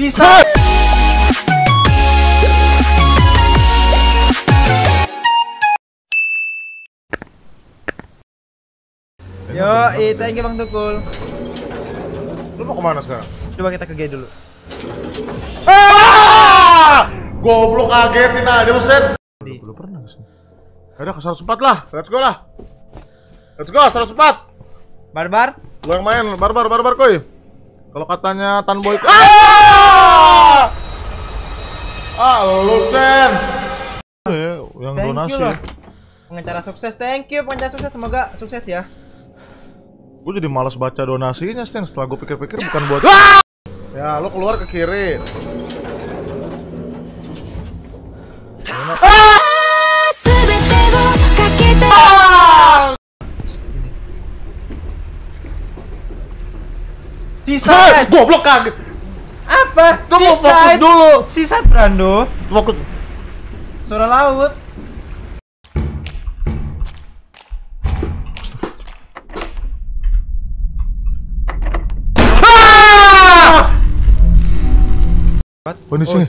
Sisa. Yo, eh, thank you Bang Tukul. Lu mau ke mana sekarang? Coba kita ke G dulu. Ah! Goblok kagetin aja lu, Sen. Belum pernah ke sini. Ada ke 104 lah. Let's go lah. Let's go, 104. Barbar. Lu yang main, barbar, barbar kuy. Kalau katanya Tan Boy Ah! Ah, lu Sen. Eh, yang Thank donasi. you loh. Pengacara sukses, thank you pengacara sukses, semoga sukses ya. Gue jadi malas baca donasinya, Sen. Setelah gue pikir-pikir bukan buat Ah! Ya, lu keluar ke kiri. す Sisa. Goblok kaget. Apa? Gue mau fokus dulu. Sisa Brando. Fokus. Suara laut. Oh, di sini.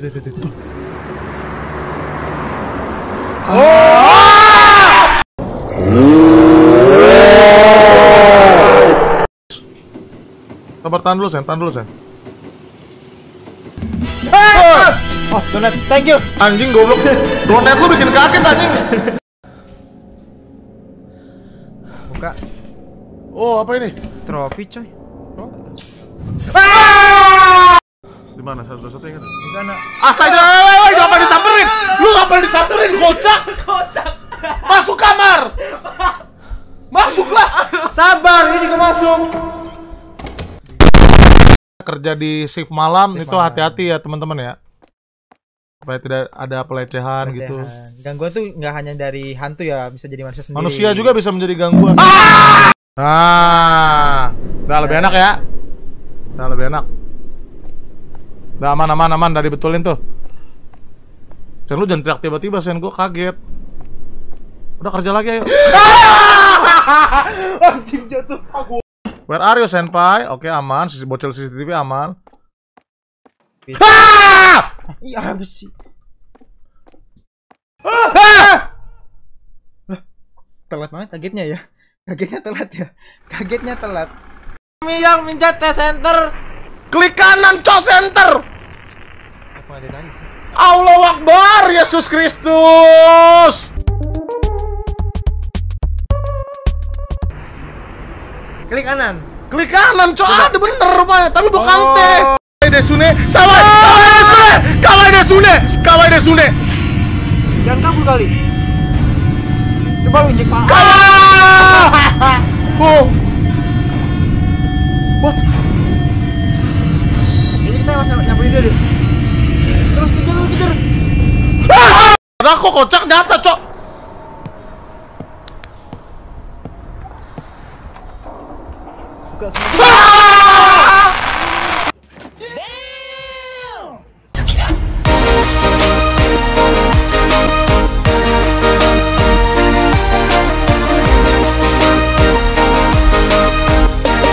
Sabar tahan dulu, Sen. Tahan dulu, Sen. Oh, donat. Thank you. Anjing goblok. Donet lu bikin kaget anjing. Buka Oh, apa ini? trofi coy. Di mana? 121 ingat? Di sana. Astaga, woi, woi, woi, ngapain disamperin? Lu ngapain disamperin, kocak? Kerja di shift malam Shift itu hati-hati ya, teman-teman ya. Supaya tidak ada pelecehan gitu. Pelecehan. Gangguan tuh nggak hanya dari hantu ya, bisa jadi manusia sendiri. Manusia juga bisa menjadi gangguan. Nah, udah lebih enak ya. Udah lebih enak. Udah aman aman aman, udah dibetulin tuh. Sen lu jangan teriak tiba-tiba, Sen gua kaget. Udah kerja lagi ayo. Anjing jatuh. Aku. Where are you, Senpai? Oke, aman. Sisi bocil CCTV aman. Iya habis sih. Telat banget kagetnya ya. Kagetnya telat ya. Kagetnya telat. Kami yang mencet tes center. Klik kanan, cok center. Apa ada tadi sih? Allah Akbar, Yesus Kristus. Klik kanan. Klik kanan, cok. Ada bener rupanya, tapi bukan Oh. teh. Kawai desune, sawai, kawai desune, kawai desune, kawai desune. Jangan kabur kali. Coba lu injek pala. Kalah! Oh. What? Ini kita harus nyamperin dia deh. Terus kejar, kejar. Ada kok kocak nyata, Lucas. ¡Ah!